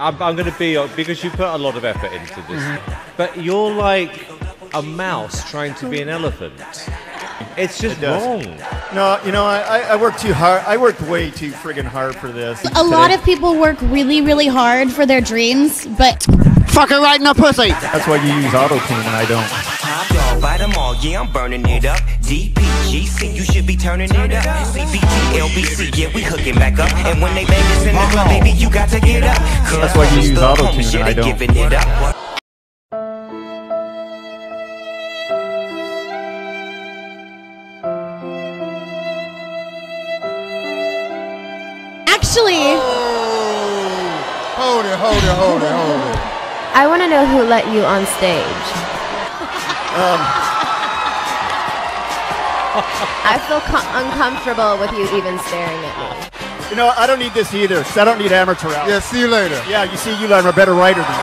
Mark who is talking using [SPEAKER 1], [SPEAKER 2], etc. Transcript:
[SPEAKER 1] I'm, I'm going to be uh, because you put a lot of effort into this, but you're like a mouse trying to be an elephant. It's just
[SPEAKER 2] It
[SPEAKER 1] wrong.
[SPEAKER 2] No, you know, I, I- I worked too hard. I worked way too friggin' hard for this.
[SPEAKER 3] A lot of people work really, really hard for their dreams, but
[SPEAKER 4] Fucking right in the pussy.
[SPEAKER 2] That's why you use auto tune and I don't.
[SPEAKER 5] Top dog, bite 'em all, yeah, I'm burning it up. DPGC, you should be turning it up. CBT, LBC, yeah, we hooking back up. And when they bang this in the club, baby, you got to get up.
[SPEAKER 2] Auto-tune and I don't.
[SPEAKER 5] giving it up.
[SPEAKER 3] actually, oh,
[SPEAKER 6] Hold it, hold it, hold it, hold it.
[SPEAKER 7] I want to know who let you on stage. Um. I feel uncomfortable with you even staring at me.
[SPEAKER 2] You know, I don't need this either. I don't need amateur hour.
[SPEAKER 6] Yeah, see you later.
[SPEAKER 2] Yeah, you see, you learn a better writer than